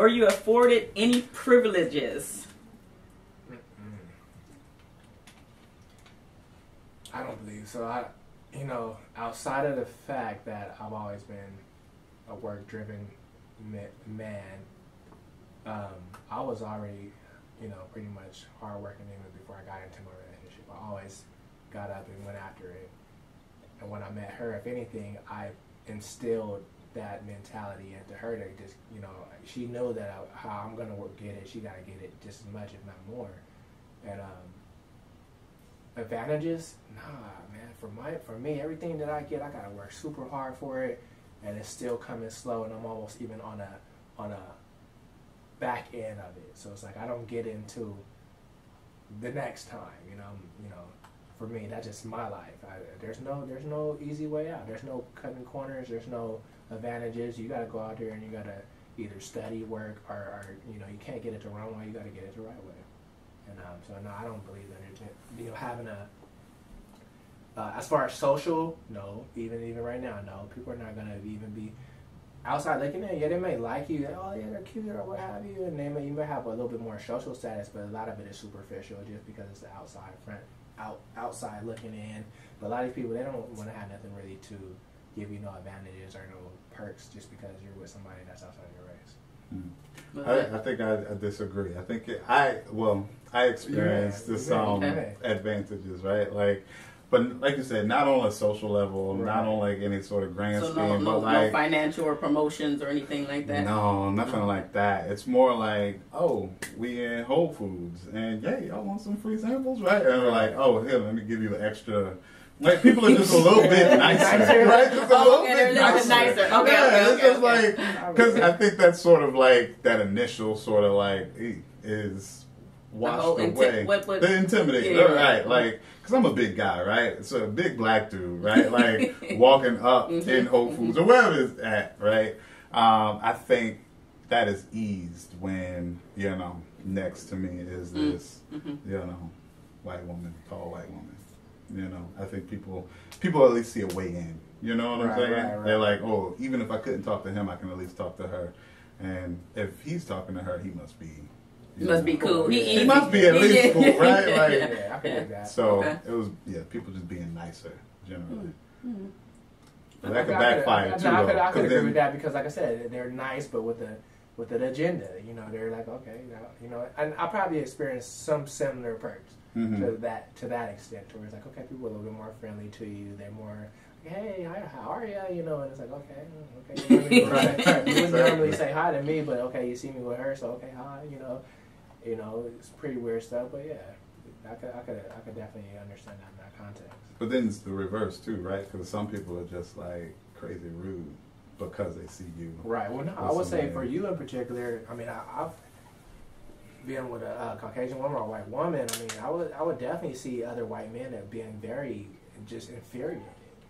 Were you afforded any privileges? I don't believe so. I, you know, outside of the fact that I've always been a work-driven man, um, I was already, you know, pretty much hardworking even before I got into my relationship. I always got up and went after it. And when I met her, if anything, I instilled that mentality into her to just, you know, she know that I, how I'm gonna work get it. She gotta get it just as much, if not more. And um, advantages, nah, man. For my, for me, everything that I get, I gotta work super hard for it, and it's still coming slow, and I'm almost even on a, on a back end of it. So it's like I don't get into the next time, you know, you know, for me, that's just my life. I, there's no there's no easy way out. There's no cutting corners. There's no advantages. You got to go out there and you got to either study, work, or, or, you know you can't get it the wrong way. You got to get it the right way. And um, so no, I don't believe that you know having a uh, as far as social, no. Even even right now, no. People are not gonna even be outside looking in. Yeah, they may like you. Oh yeah, they're cute or what have you, and they may even have a little bit more social status. But a lot of it is superficial, just because it's the outside front out outside looking in. But a lot of these people they don't want to have nothing really to give you no advantages or no perks just because you're with somebody that's outside your race. Mm. I, I, think I, I, disagree. I think it, I well I experienced yeah, this um, advantages right like. But like you said, not on a social level, right. not on like any sort of grand so scheme, no, no, but like no financial or promotions or anything like that. No, nothing like that. It's more like, oh, we in Whole Foods, and yeah, y'all want some free samples, right? And we're like, oh, here, let me give you an extra like people are just a little bit nicer, right? Just a oh, little okay, bit nicer. nicer. Okay, yeah, okay, it's okay, just okay. like because I think that's sort of like that initial sort of like is washed inti- away. what- what- the intimidating, Yeah. right? Like because I'm a big guy, right? So a big black dude, right? Like walking up Mhm, in Whole Foods or wherever it's at, right? Um, I think that is eased when you know next to me is Mm. this Mhm. you know white woman, tall white woman. You know, I think people people at least see a way in. You know what I'm saying? right, right. They're like, oh, even if I couldn't talk to him, I can at least talk to her. And if he's talking to her, he must be. You Must be cool. He, He must be at least cool, right? Like, Yeah, I can dig that. so Okay. it was, yeah, people just being nicer generally. Mhm. But that could I could- backfire I, too. I could, though, I could 'cause agree then- with that because, like I said, they're nice, but with the with an agenda. You know, they're like, okay, you know, you know and I probably experienced some similar perks Mhm. to that to that extent, where it's like, okay, people are a little bit more friendly to you. They're more, hey, how are you? You know, and it's like, okay, okay. You, know, I mean? Right. you wouldn't normally say hi to me, but okay, you see me with her, so okay, hi. You know, you know, it's pretty weird stuff, but yeah, I could, I could, I could definitely understand that in that context. But then it's the reverse too, right? Because some people are just like crazy rude because they see you. Right. Well, no, I With would say for you in particular. I mean, I, I've been with a uh, Caucasian woman or a white woman. I mean, I would I would definitely see other white men as being very just inferior.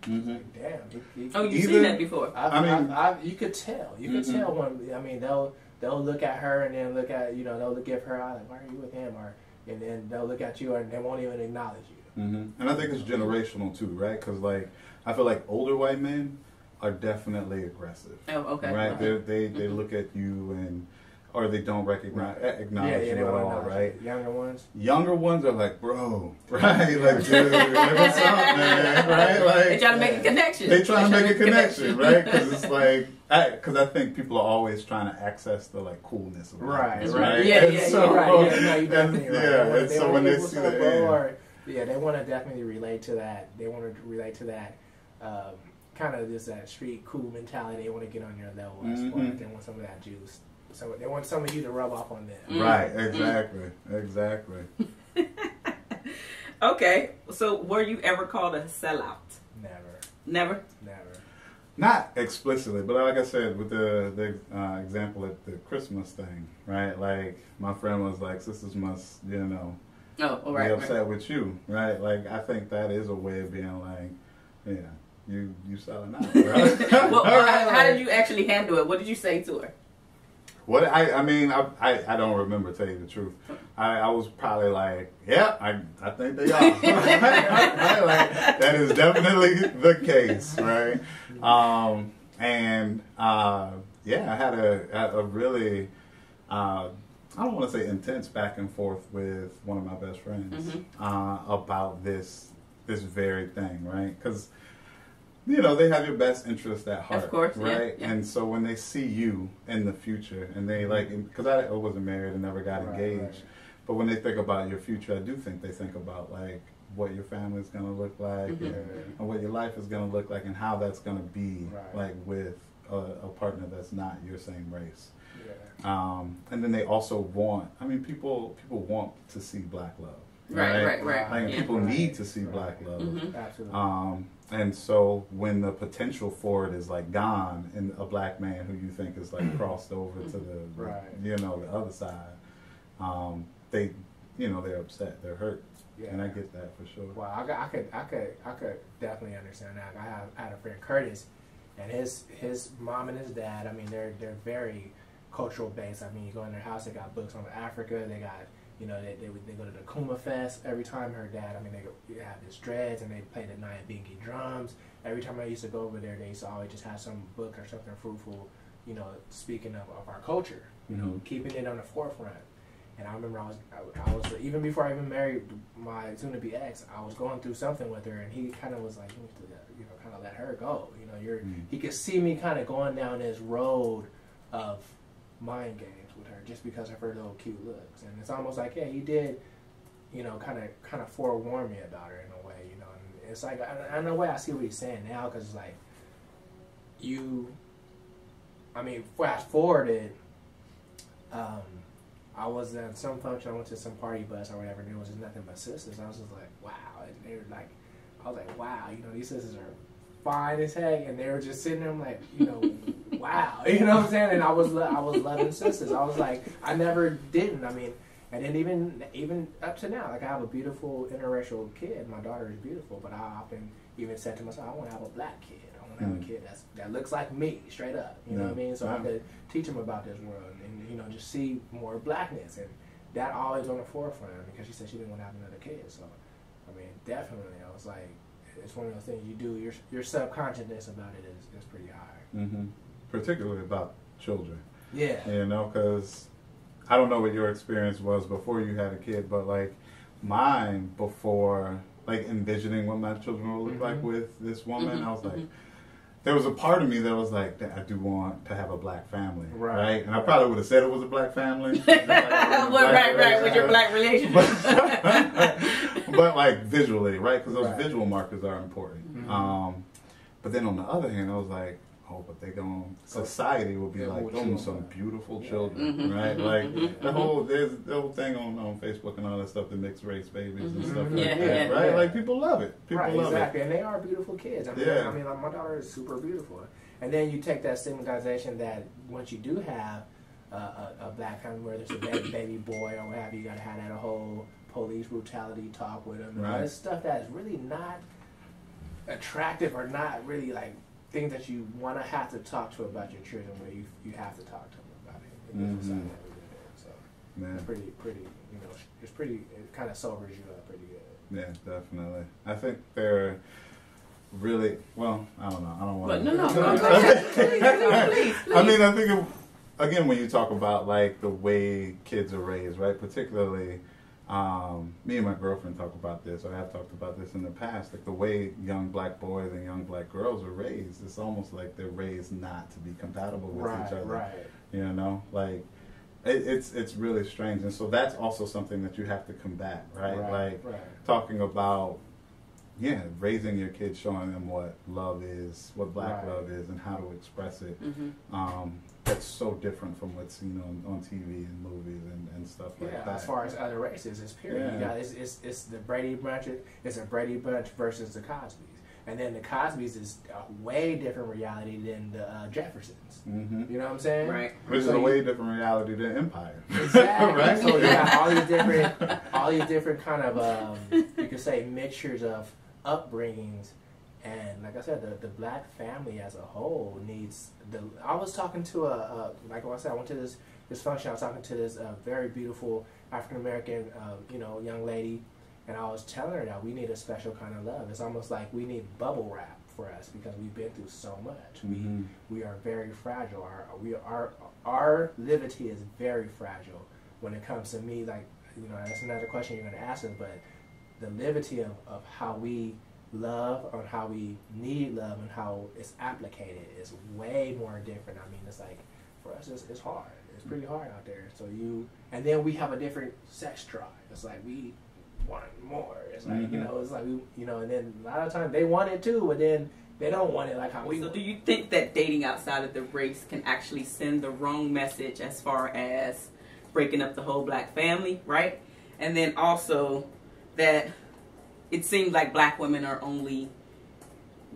Mhm. Like, damn. He, he, Oh, you've Even- seen that before. I've, I mean- I've, I've, you could tell. You could Mhm. tell when. I mean, they'll they'll look at her and then look at you know they'll give her eye like, why are you with him? Or and then they'll look at you and they won't even acknowledge you. hmm And I think it's generational too, right? Because like I feel like older white men are definitely aggressive, Oh, okay. right? okay. They they they Mhm. look at you and or they don't recognize eh, acknowledge yeah, yeah, you at won't all, acknowledge right? you. Younger ones. Younger ones are like, bro, right? Like, dude, what's up, man? Right? Like, they trying to make a connection. they trying to make a connection, right? Because it's like, because I, think people are always trying to access the like coolness of black Right, people, right. Yeah, And yeah, so, you're right. Yeah, no, you and- definitely right. yeah, They and so wanna when hear they what's see up, the bro, yeah. or- yeah, they want to definitely relate to that. They want to relate to that um, kind of just that street cool mentality. They want to get on your level. As far Mhm. as they want some of that juice. So they want some of you to rub off on them. Mm. Right, exactly, exactly. Okay, so were you ever called a sellout? Never, Never. never. Not explicitly, but like I said, with the the uh, example at the Christmas thing, right? Like my friend was like, "Sisters must, you know, Oh, be right. upset with you, right?" Like I think that is a way of being like, yeah, you you selling out, right? well, how, Right, how did you actually handle it? What did you say to her? What I I mean I I, I don't remember tell you the truth. I, I was probably like, yeah, I I think they are. Right? Like, that is definitely the case, right? Um, and uh, yeah, I had a a really uh, I don't want to say intense back and forth with one of my best friends Mhm. uh, about this this very thing, right? Because you know they have your best interest at heart, course, right? yeah. And so when they see you in the future, and they like, because I I wasn't married and never got Right, engaged, right. but when they think about your future, I do think they think about like what your family is gonna look like, Mhm. and, and what your life is gonna look like, and how that's gonna be Right. like with a, a partner that's not your same race. Yeah. Um, and then they also want. I mean, people people want to see black love, Right, right, right. Like Yeah. people Right. need to see Right. black love. Mhm. Absolutely. Um, and so when the potential for it is like gone, and a black man who you think is like crossed over to the, Right. you know, the other side, um, they, you know, they're upset, they're hurt, yeah. and I get that for sure. Well, I, could- I could, I could, I could definitely understand that. I have, I had a friend Curtis, and his his mom and his dad. I mean, they're they're very cultural based. I mean, you go in their house, they got books on Africa. They got, you know, they they, would- they go to the Kuma Fest every time. Her dad, I mean, they have his dreads and they play the Nyabingi drums. Every time I used to go over there, they used to always just have some book or something fruitful, you know, speaking of, of our culture, you know, Mhm. keeping it on the forefront. And I remember I was, I, I was even before I even married my soon-to-be ex, I was going through something with her, and he kind of was like, you need to, you know, kind of let her go. You know, you're. Mm. He could see me kind of going down this road of mind games just because of her little cute looks, and it's almost like, yeah, he did, you know, kind of kind of forewarn me about her in a way, you know. And it's like, I- in a way, I see what he's saying now because it's like, you. I mean, fast forwarded. Um, I was at some function. I went to some party bus or whatever, and it was just nothing but sisters. I was just like, wow. And they were like, I was like, wow. You know, these sisters are fine as heck, and they were just sitting there. I'm like, you know, wow. You know what I'm saying? And I was, lo- I was loving sisters. I was like, I never didn't. I mean, and then even, even up to now, like I have a beautiful interracial kid. My daughter is beautiful, but I often even said to myself, I want to have a black kid. I want to have Mm. a kid that's that looks like me, straight up. You know what I mean? So I could teach them about this world and you know just see more blackness and that always on the forefront because she said she didn't want to have another kid. So I mean, definitely, I was like, it's one of those things you do. Your your subconsciousness about it is, is pretty high. hmm Particularly about children. Yeah. you know because i don't know what your experience was before you had a kid but like mine before like envisioning what my children would look like Mhm. with this woman Mhm, i was like mhm. there was a part of me that was like i do want to have a black family Right. right, and i probably would have said it was a black family like I was in a well, right, right, with your black relationship. but like visually, right? Because those Right. visual markers are important. Mhm. Um, but then on the other hand, I was like, oh, but they're going society will be Yeah, like, what them some beautiful Yeah. children, Mhm, right? Like mhm, the whole there's the whole thing on on Facebook and all that stuff, the mixed race babies and Mhm. stuff Mhm. like Yeah, that, yeah, right? yeah. Like people love it. People right, love exactly, and they are beautiful kids. I mean, Yeah. I mean, like, my daughter is super beautiful, and then you take that stigmatization that once you do have uh, a, a black family where there's a baby, baby boy or what have you, you got to have that whole police brutality talk with them, and all Right. this stuff that's really not attractive or not really like things that you want to have to talk to about your children, where you you have to talk to them about it. And it's Mhm. something that we do there. So. Man. it's pretty, pretty, you know, it's pretty. It kind of sobers you up pretty good. Yeah, definitely. I think they're really well. I don't know. I don't want. But no, no, No, no, no, go no. ahead. Please, please, please. I mean, I think it, again when you talk about like the way kids are raised, right? Particularly, um, me and my girlfriend talk about this, or I have talked about this in the past. Like the way young black boys and young black girls are raised, it's almost like they're raised not to be compatible with each other. right. You know, like it, it's it's really strange, and so that's also something that you have to combat, right? Like right. talking about yeah raising your kids showing them what love is what black Right. love is and how to express it Mhm. um, that's so different from what's seen on, on tv and movies and, and stuff like Yeah, that as far as other races, it's period. You Yeah. got it's, it's it's the Brady Bunch. It's a Brady Bunch versus the Cosbys, and then the Cosbys is a way different reality than the uh, Jeffersons. hmm You know what I'm saying? Right. which is So a you- way different reality than empire Exactly. right So you got all these different, all these different kind of, um, you could say, mixtures of upbringings, and like I said, the, the black family as a whole needs. The I was talking to a, a like I said, I went to this this function. I was talking to this uh, very beautiful African American, uh, you know, young lady, and I was telling her that we need a special kind of love. It's almost like we need bubble wrap for us because we've been through so much. Mhm. We we are very fragile. Our we our our liberty is very fragile when it comes to me. Like you know, that's another question you're going to ask us, but the liberty of, of how we love on how we need love and how it's applicated is way more different. I mean, it's like for us, it's, it's hard. It's pretty hard out there. So you, and then we have a different sex drive. It's like we want more. It's like you Mhm. know, it's like we, you know, and then a lot of times they want it too, but then they don't want it like how we. So do you think that dating outside of the race can actually send the wrong message as far as breaking up the whole black family, right? And then also that it seems like black women are only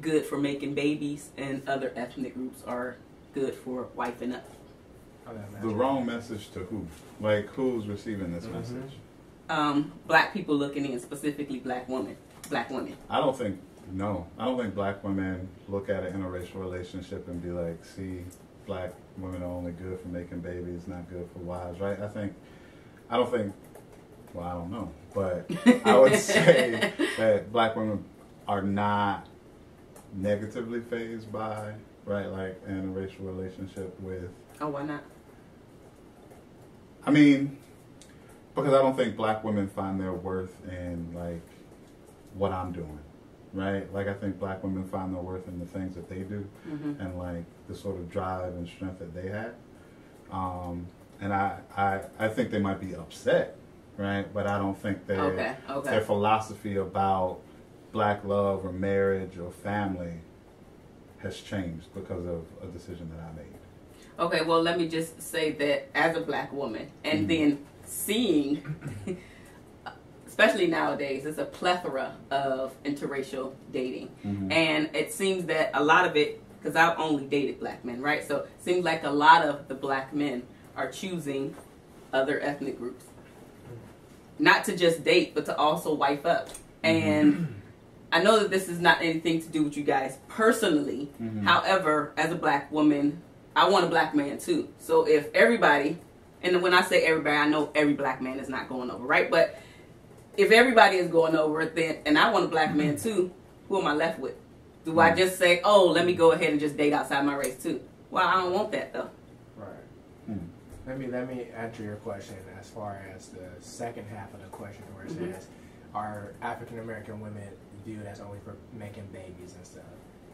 good for making babies and other ethnic groups are good for wiping up. The wrong message to who? Like who's receiving this Mhm. message? Um, black people looking in, specifically black women. Black women. I don't think no. I don't think black women look at an interracial relationship and be like, see, black women are only good for making babies, not good for wives, right? I think I don't think well, I don't know. But I would say that black women are not negatively phased by right, like an interracial relationship with Oh, why not? I mean, because I don't think black women find their worth in like what I'm doing, right? Like I think black women find their worth in the things that they do hmm and like the sort of drive and strength that they have. Um, and I, I, I think they might be upset, right? But I don't think their Okay, okay. their philosophy about black love or marriage or family has changed because of a decision that I made. Okay, well, let me just say that as a black woman, and Mhm. then seeing, especially nowadays, there's a plethora of interracial dating. Mhm. And it seems that a lot of it, because I've only dated black men, right? So it seems like a lot of the black men are choosing other ethnic groups. Not to just date, but to also wife up. And I know that this is not anything to do with you guys personally. Mhm. However, as a black woman, I want a black man too. So if everybody, and when I say everybody, I know every black man is not going over, right? But if everybody is going over, then and I want a black man too, who am I left with? Do I Mhm. just say, oh, let me go ahead and just date outside my race too? Well, I don't want that though. Let me let me answer your question as far as the second half of the question where it Mhm. says are African American women viewed as only for making babies and stuff.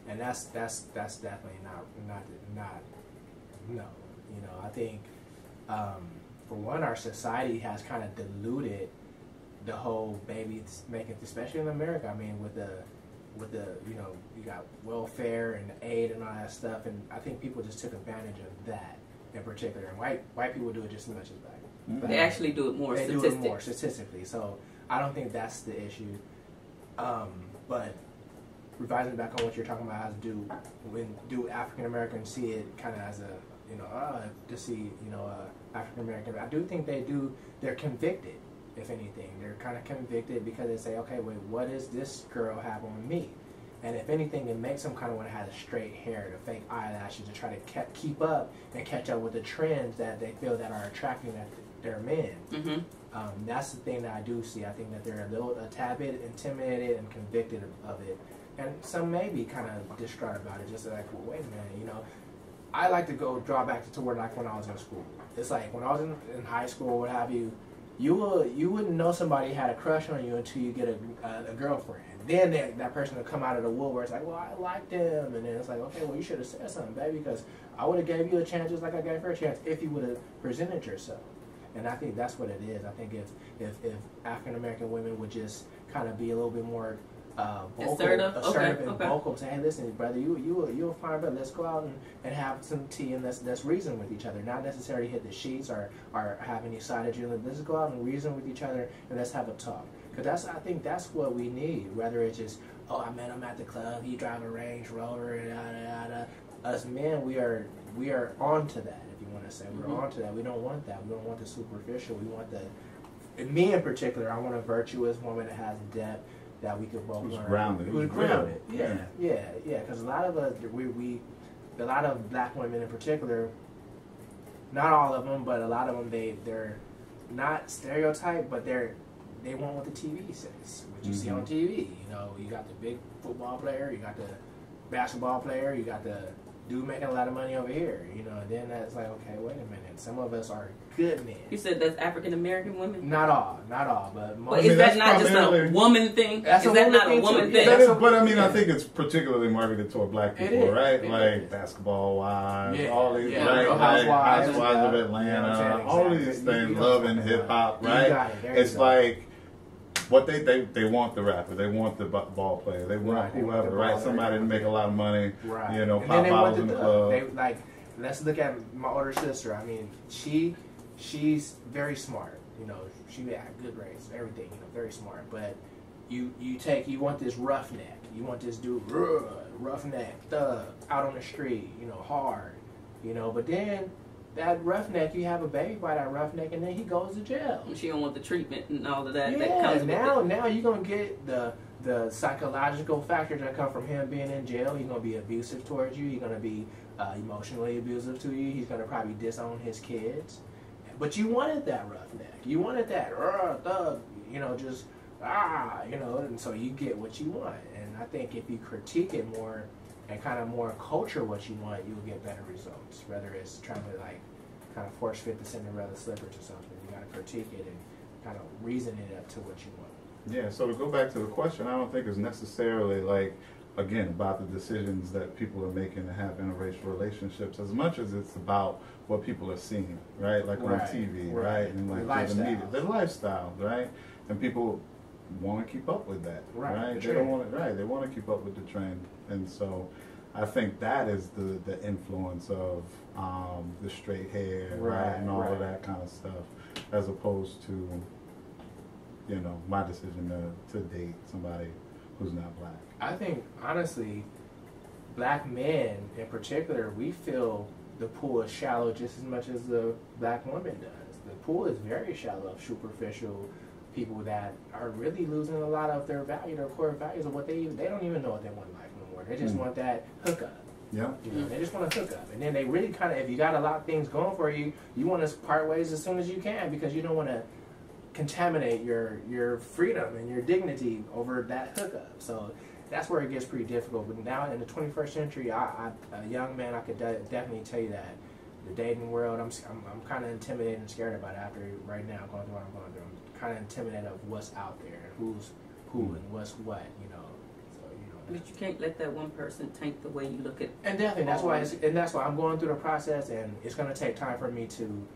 And that's that's that's definitely not not not no. You know, I think um, for one our society has kind of diluted the whole baby making especially in America. I mean with the with the you know, you got welfare and aid and all that stuff and I think people just took advantage of that in particular. And white white people do it just as much as black. Mhm. black They actually do it more they do it more statistically. So I don't think that's the issue. Um, but revising back on what you're talking about, as do when do African Americans see it kind of as a you know uh, to see you know uh, African American. I do think they do. They're convicted. If anything, they're kind of convicted because they say, okay, wait, what does this girl have on me? And if anything, it makes them kind of want to have straight hair, the fake eyelashes, to try to ke- keep up and catch up with the trends that they feel that are attracting that their men. hmm Um, that's the thing that I do see. I think that they're a little a tad bit intimidated and convicted of, of it, and some may be kind of distraught about it. Just like, well, wait a minute, you know. I like to go draw back to where like when I was in school. It's like when I was in, in high school, what have you. You will you wouldn't know somebody had a crush on you until you get a, a, a girlfriend. Then that, that person will come out of the woodwork. It's like, well, I liked them, and then it's like, okay, well, you should have said something, baby, because I would have gave you a chance just like I gave her a chance if you would have presented yourself. And I think that's what it is. I think if if, if African American women would just kind of be a little bit more uh, vocal, Assertive? Okay, and okay. vocal, say, hey, listen, brother, you you you'll find, but let's go out and, and have some tea and let's let's reason with each other. Not necessarily hit the sheets or or have any side agenda. Let's go out and reason with each other and let's have a talk. Because that's I think that's what we need. Whether it's just oh I met him at the club, he drive a Range Rover, and yada yada. Us men, we are we are on to that. If you want to say we're Mhm. on to that, we don't want that. We don't want the superficial. We want the. Me in particular, I want a virtuous woman that has depth that we could both Who's learn. grounded, who's real. grounded. Yeah, Yeah. yeah, yeah. Because a lot of us, we we, a lot of black women in particular, not all of them, but a lot of them, they they're not stereotyped, but they're they want what the TV says, what you see Mhm. on TV. You know, you got the big football player, you got the basketball player, you got the dude making a lot of money over here, you know, and then that's like, okay, wait a minute. Some of us are good men. You said that's African American women. Not all, not all, but most. But I mean, is that that's not just a woman thing? That's is a that woman not a thing, woman too. thing? That Yeah, but I mean, I think it's particularly marketed toward black people, is. right? It like is. basketball wives, Yeah, all these, yeah. right? Real Like Housewives, Housewives of. Uh, Atlanta, You know what all these things, you love and hip hop, right? You got it. There you It's go. like what they, they they want the rapper, they want the ball player, they want Right, whoever, the right? Somebody to make a lot of money, Right. you know, and pop bottles in the club. They like let's look at my older sister. I mean, she she's very smart. You know, she had good grades, everything. You know, very smart. But you you take you want this roughneck. You want this dude "Ruh, roughneck thug out on the street. You know, hard. You know, but then that roughneck, you have a baby by that roughneck, and then he goes to jail. She don't want the treatment and all of that that Yeah, comes now now you're gonna get the the psychological factors that come from him being in jail. He's gonna be abusive towards you. He's gonna be uh, emotionally abusive to you. He's gonna probably disown his kids. But you wanted that roughneck. You wanted that "Rah, thug. You know, just ah, you know, and so you get what you want. And I think if you critique it more and kind of more culture what you want, you'll get better results. Whether it's trying to like kind of force fit the Cinderella slippers or something, you gotta critique it and kind of reason it up to what you want. Yeah, so to go back to the question, I don't think it's necessarily like, again, about the decisions that people are making to have interracial relationships as much as it's about what people are seeing, right? Like on TV, right. right? And like the media, their lifestyles, right? And people want to keep up with that, Right, right? the They don't want to, right? They want to keep up with the trend, and so I think that is the the influence of um, the straight hair, right, Right, and all of that kind of stuff, as opposed to you know, my decision to, to date somebody who's not black. I think honestly, black men in particular, we feel the pool is shallow just as much as the black woman does. The pool is very shallow, superficial people that are really losing a lot of their value, their core values of what they even, they don't even know what they want in life no more. They just Mm. want that hookup. Yeah. You know, they just want to hook up, and then they really kind of, if you got a lot of things going for you, you want to part ways as soon as you can because you don't want to contaminate your your freedom and your dignity over that hookup. So that's where it gets pretty difficult. But now in the 21st century, I, I a young man, I could de- definitely tell you that the dating world, I'm I'm, I'm kind of intimidated and scared about it after right now going through what I'm going through. I'm kind of intimidated of what's out there and who's who hmm. and what's what, you know. You know. But you can't let that one person taint the way you look at. And definitely, that's why, it's, and that's why I'm going through the process, and it's going to take time for me to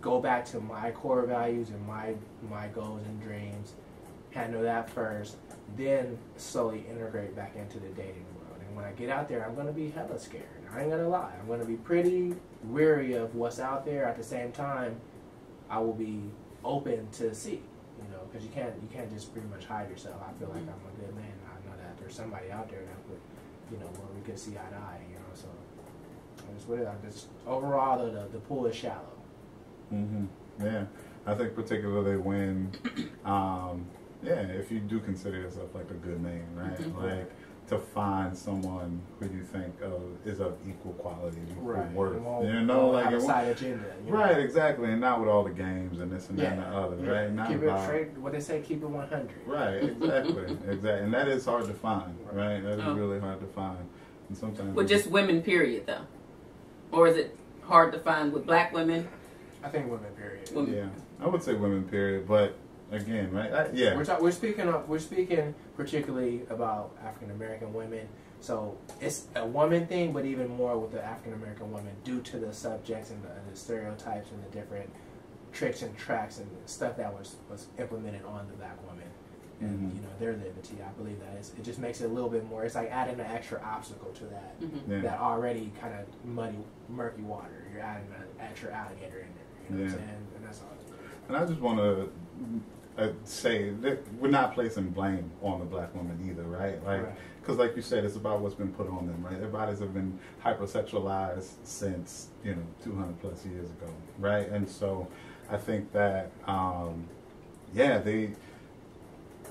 go back to my core values and my my goals and dreams, handle that first, then slowly integrate back into the dating world. And when I get out there, I'm going to be hella scared. I ain't gonna lie. I'm going to be pretty weary of what's out there. At the same time, I will be open to see. You know, because you can't you can't just pretty much hide yourself. I feel like I'm a good man. I know that there's somebody out there that would you know, where we could see eye to eye, you know. So that's what it. I just overall, the, the the pool is shallow. hmm Yeah, I think particularly when, um, yeah, if you do consider yourself like a good man, right? Mhm. Like to find someone who you think of is of equal quality, equal worth. Won't- You know, like have a it side agenda. You know? right, exactly, and not with all the games and this and that and the other, yeah. right? Not keep about it straight. What they say, keep it one hundred. right, exactly, exactly, and that is hard to find, right? That is Oh. really hard to find, and sometimes With just women, period, though, or is it hard to find with black women? I think women. Period. Women. yeah, I would say women, period, but again, right? I, yeah, We're, talk, we're speaking of we're speaking particularly about African American women. So it's a woman thing, but even more with the African American woman due to the subjects and the, the stereotypes and the different tricks and tracks and stuff that was was implemented on the black woman and Mhm. you know their liberty. I believe that it's, it just makes it a little bit more. It's like adding an extra obstacle to that hmm yeah. that already kind of muddy, murky water. You're adding an extra alligator in there. You know what Yeah. I'm saying? And that's all. And I just want to uh, say that we're not placing blame on the black woman either, right? Like, Right. because like you said, it's about what's been put on them, right? Their bodies have been hypersexualized since you know 200 plus years ago, right? And so I think that, um, yeah, they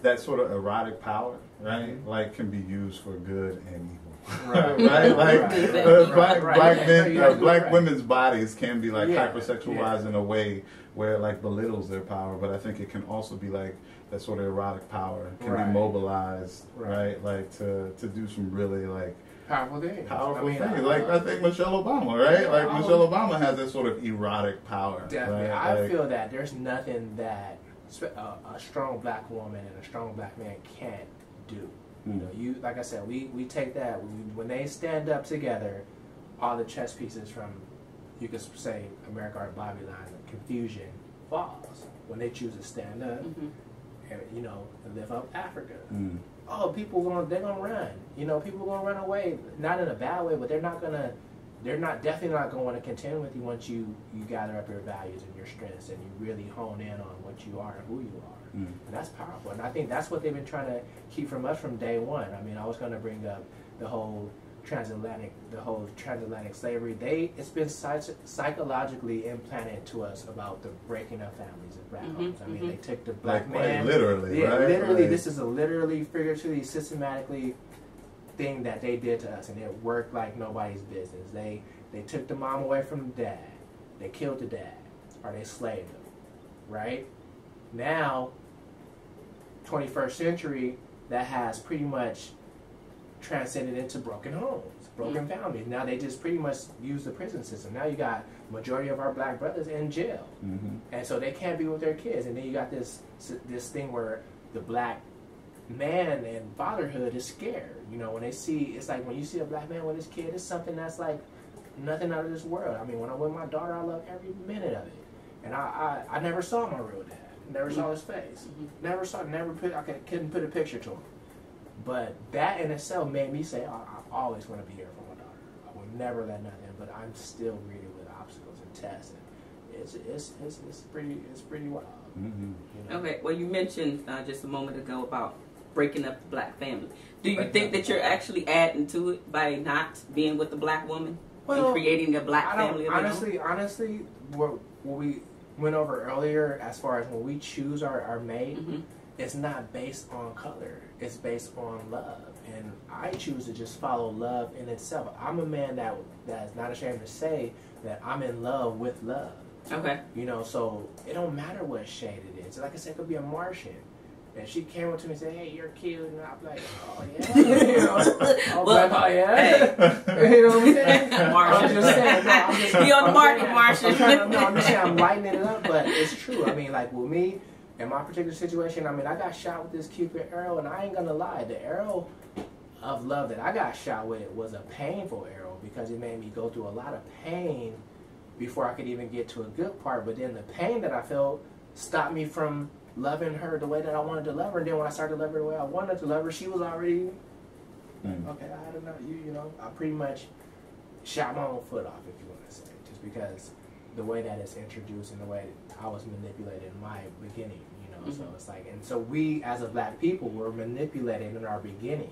that sort of erotic power, right? Mhm. Like, can be used for good and evil. Right. right, like Right. uh, Right. black Right. black men, uh, black right. women's bodies can be like Yeah. hypersexualized Yeah. in a way where it like belittles their power, but I think it can also be like that sort of erotic power can Right. be mobilized, Right. Like to to do some really like Powerful thing. powerful I mean, thing. I- like I think Michelle Obama, right? Like Yeah, Michelle Obama has this sort of erotic power. Definitely, right? I Like, feel that there's nothing that a, a strong black woman and a strong black man can't do. You know, Mm. you like I said, we we take that we, when they stand up together, all the chess pieces from you could say America or Babylon confusion falls when they choose to stand up Mhm. and you know and live up Africa. Mm. Oh, people going they're gonna run. You know, people gonna run away, not in a bad way, but they're not gonna. They're not definitely not going to want to contend with you once you you gather up your values and your strengths and you really hone in on what you are and who you are. Mm. And that's powerful. And I think that's what they've been trying to keep from us from day one. I mean, I was going to bring up the whole transatlantic, the whole transatlantic slavery. They it's been psych- psychologically implanted to us about the breaking of families and black Mhm, homes. I mean, mhm. they took the black Like, man. quite literally, yeah, right? literally. Like- This is a literally, figuratively, systematically thing that they did to us, and it worked like nobody's business. They they took the mom away from the dad. They killed the dad, or they slaved him. Right now, 21st century, that has pretty much transcended into broken homes, broken families. Now they just pretty much use the prison system. Now you got majority of our black brothers in jail, Mhm. and so they can't be with their kids. And then you got this this thing where the black man and fatherhood is scared. You know, when they see it's like when you see a black man with his kid, it's something that's like nothing out of this world. I mean, when I'm with my daughter, I love every minute of it. And I I, I never saw my real dad. Never saw his face. Mhm. Never saw. Never put. I couldn't put a picture to him. But that in itself made me say, I, I always want to be here for my daughter. I will never let nothing. But I'm still greeted with obstacles and tests. And it's it's it's, it's pretty it's pretty wild. Mhm. You know? Okay, well, you mentioned uh, just a moment ago about breaking up the black family. Do you Breaking think that you're actually adding to it by not being with the black woman Well, and creating a black I family of your own? honestly, honestly, what, what we went over earlier, as far as when we choose our, our mate, Mhm. It's not based on color. It's based on love, and I choose to just follow love in itself. I'm a man that that is not ashamed to say that I'm in love with love. Okay. You know, so it don't matter what shade it is. Like I said, it could be a Martian. And she came up to me and said, "Hey, you're cute," and I'm like, "Oh yeah," you know, I'm Well, "Oh yeah." hey. you know what I'm saying? Martian. I'm just saying, no, I'm just, He on the market, Martian. I'm, trying to, no, I'm just saying I'm lightening it up, but it's true. I mean, like with me, in my particular situation, I mean, I got shot with this Cupid arrow, and I ain't gonna lie, the arrow of love that I got shot with was a painful arrow because it made me go through a lot of pain before I could even get to a good part. But then the pain that I felt stopped me from loving her the way that I wanted to love her. And then when I started to love her the way I wanted to love her, she was already Mm. okay. I don't know you. You know, I pretty much shot my own foot off, if you want to say, just because the way that it's introduced and the way I was manipulated in my beginning. You know, so Mhm. it's like, and so we as a black people were manipulated in our beginning.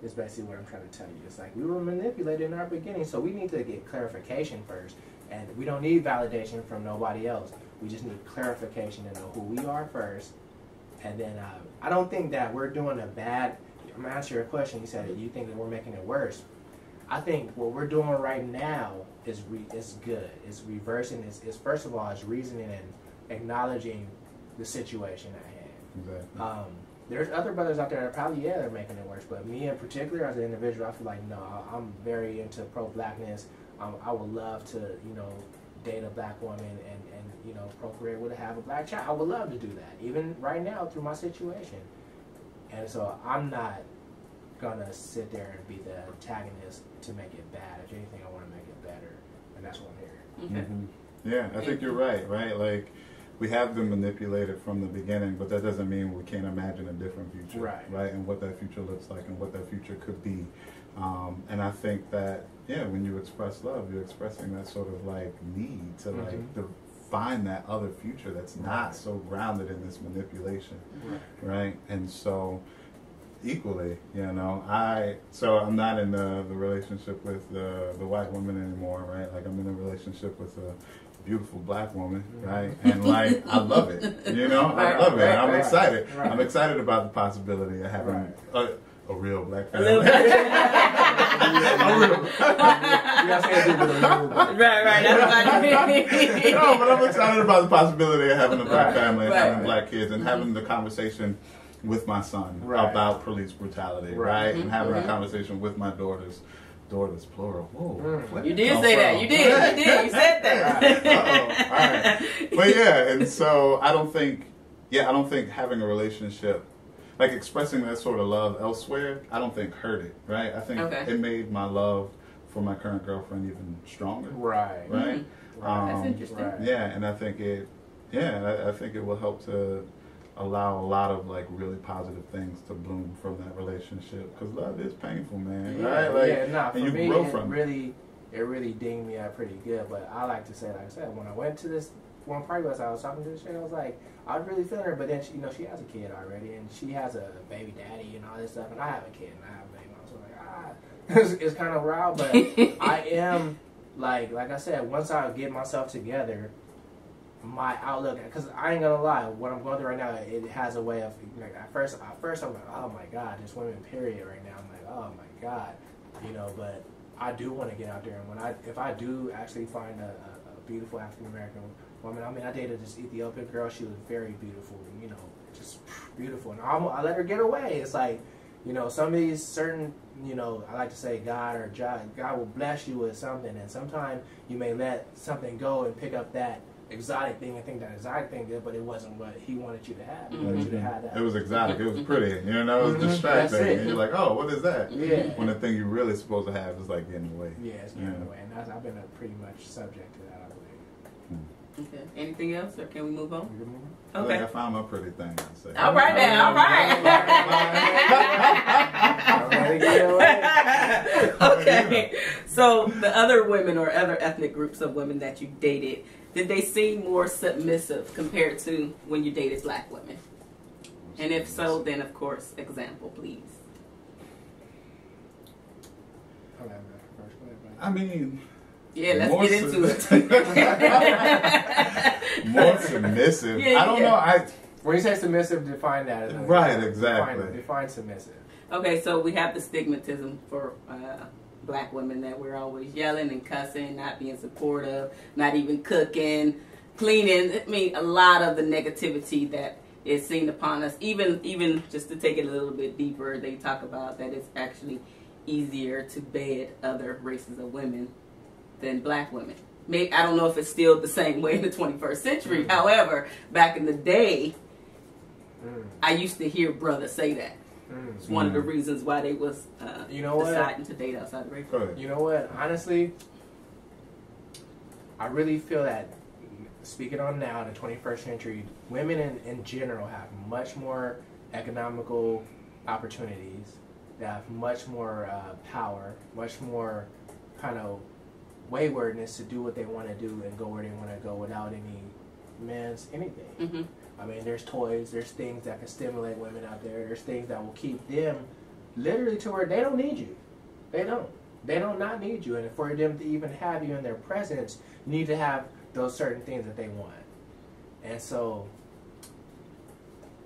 Is basically what I'm trying to tell you. It's like we were manipulated in our beginning, so we need to get clarification first, and we don't need validation from nobody else. We just need clarification to know who we are first, and then uh, I don't think that we're doing a bad. I'm gonna answer your question. You said that you think that we're making it worse. I think what we're doing right now is re- is good. It's reversing. It's, it's first of all, it's reasoning and acknowledging the situation at hand. Exactly. Um, there's other brothers out there that probably yeah they're making it worse, but me in particular as an individual, I feel like no, I'm very into pro blackness. Um, I would love to you know date a black woman and and you know procreate with have a black child. I would love to do that even right now through my situation, and so I'm not gonna sit there and be the antagonist to make it bad. If anything, I want to make it better, and that's what I'm here. Okay. Mhm. Yeah, I think you're right, right? Like, we have been manipulated from the beginning, but that doesn't mean we can't imagine a different future, Right. Right, and what that future looks like and what that future could be. Um, and I think that, yeah, when you express love, you're expressing that sort of like need to like Mhm. to find that other future that's not so grounded in this manipulation right? right? And so, equally, you know, I so I'm not in the, the relationship with the the white woman anymore, right? Like I'm in a relationship with a beautiful black woman, mm-hmm. right? And like I love it, you know, I Right, love it. right, I'm right, excited. right. I'm excited about the possibility of having Right. a, a real black family. You gotta say it with a little right, right. That's what no, but I'm excited about the possibility of having a black family and right, having right. black kids and having the conversation with my son Right. about police brutality, Right. right? And having a conversation with my daughters daughters plural. Whoa. Mm. You did did come say that. from? You did. You did. You said that. All right. But yeah, and so I don't think, yeah, I don't think having a relationship, like expressing that sort of love elsewhere, I don't think hurt it, right? I think Okay. it made my love for my current girlfriend even stronger, Right. right? Right. That's Um, interesting. Yeah, and I think it, yeah, I, I think it will help to allow a lot of like really positive things to bloom from that relationship because love is painful, man, Yeah, right? Like, yeah, nah, for and you me, grow it from it. really, it really dinged me out pretty good. But I like to say, like I said, when I went to this one party bus, I was talking to this chick. I was like, I was really feeling her, but then she, you know, she has a kid already, and she has a baby daddy and all this stuff, and I have a kid and I have a baby. I was like, ah, it's, it's kind of wild, but I am like, like I said, once I get myself together. My outlook, because I ain't gonna lie, what I'm going through right now, it has a way of like at first, at first I'm like, oh my god, just women, period. Right now, I'm like, oh my god, you know. But I do want to get out there, and when I, if I do actually find a, a, beautiful African American woman, I mean, I dated this Ethiopian girl. She was very beautiful, you know, just beautiful, and I, I let her get away. It's like, you know, some of these certain, you know, I like to say God or God, God will bless you with something, and sometimes you may let something go and pick up that exotic thing and think that exotic thing did, but it wasn't what he wanted you to have. He wanted you to have that. It was exotic. It was pretty. You know, it was Mhm. distracting. That's it. And you're like, oh, what is that? Yeah. When the thing you're really supposed to have is like getting away. Yeah, it's getting Yeah. away, and that's, I've been a pretty much subject to that. I believe. Okay. Anything else, or can we move on? You good, Mama? I Like, I Okay. found my pretty thing. I say. All right then. All Already get right. okay. So the other women or other ethnic groups of women that you dated, did they seem more submissive compared to when you dated black women? And if so, then of course, example, please. I'll have that first. Go ahead, buddy. I mean, Yeah, let's More get into it. more submissive. Yeah, I don't yeah. know. I When you say submissive, define that. Right, exactly. Define, define submissive. Okay, so we have the stigmatism for uh, black women that we're always yelling and cussing, not being supportive, not even cooking, cleaning. I mean, a lot of the negativity that is seen upon us. Even, even just to take it a little bit deeper, they talk about that it's actually easier to bed other races of women than black women. Maybe, I don't know if it's still the same way in the 21st century. Mm. However, back in the day, Mm, I used to hear brothers say that. Mm. It's one of the reasons why they was uh, You know what? deciding to date outside the race. You know what? Honestly, I really feel that speaking on now, the 21st century, women in, in general have much more economical opportunities. They have much more uh, power, much more kind of waywardness to do what they want to do and go where they want to go without any man's anything. hmm I mean, there's toys, there's things that can stimulate women out there. There's things that will keep them literally to where they don't need you. They don't. They don't not need you. And for them to even have you in their presence, you need to have those certain things that they want. And so,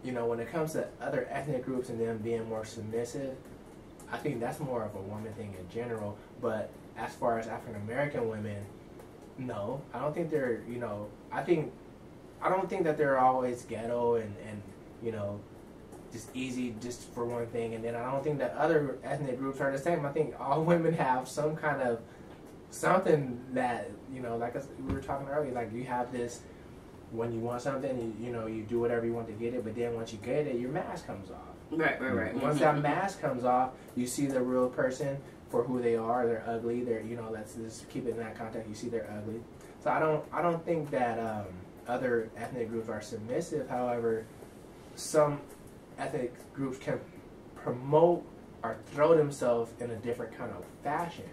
you know, when it comes to other ethnic groups and them being more submissive, I think that's more of a woman thing in general. But as far as African American women, no, I don't think they're. You know, I think I don't think that they're always ghetto and and you know just easy just for one thing, and then I don't think that other ethnic groups are the same. I think all women have some kind of something that you know, like we were talking earlier, like you have this. When you want something, you, you know, you do whatever you want to get it, but then once you get it, your mask comes off. Right, right, right. Once that mask comes off, you see the real person for who they are. They're ugly. They're you know let's just keep it in that context. You see they're ugly. So I don't I don't think that um, other ethnic groups are submissive. However, some ethnic groups can promote or throw themselves in a different kind of fashion,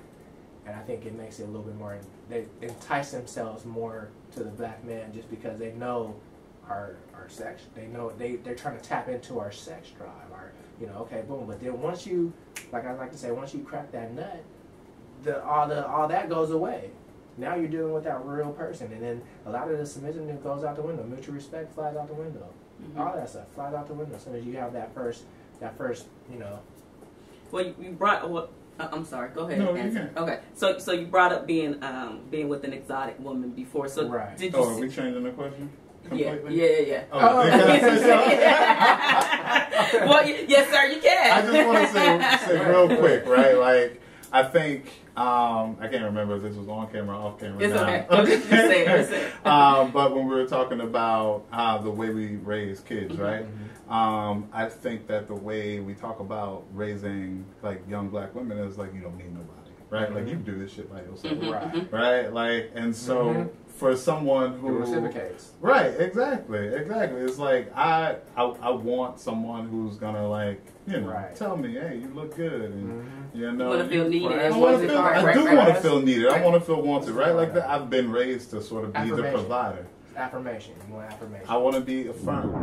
and I think it makes it a little bit more. They entice themselves more to the black man just because they know our our sex. They know they they're trying to tap into our sex drive. Our you know okay boom. But then once you like I like to say once you crack that nut, the all the all that goes away. Now you're dealing with that real person, and then a lot of the submissiveness goes out the window. Mutual respect flies out the window. Mhm. All that stuff flies out the window as soon as you have that first that first you know Well, you, you brought. Well, uh, I'm sorry. Go ahead. No, and answer. Okay. So, so you brought up being um being with an exotic woman before. So Right. did you? Oh, are we changing the question? yeah, Completely? yeah, yeah, yeah. Oh, Oh. can I say something? well, yes, sir. You can. I just want to say, say real quick, right? Like, I think um, I can't remember if this was on camera or off camera. It's now. okay. Okay, just say it, just say it. um, but when we were talking about uh, the way we raise kids, Mm-hmm. right? Um, I think that the way we talk about raising like young black women is like you don't need nobody, right? Like you Mm-hmm. do this shit by yourself, Mhm, Right. mhm. right? Like, and so Mhm. for someone who reciprocates. Right, exactly, exactly. It's like I, I, I want someone who's gonna like, you know, Right. tell me, hey, you look good, and Mhm. you know, wanna feel needed Right. I, wanna feel, right, I right, do right, want to feel needed. I want to feel wanted, right? Like that. I've been raised to sort of be the provider. Affirmation. You want affirmation. I want to be affirmed.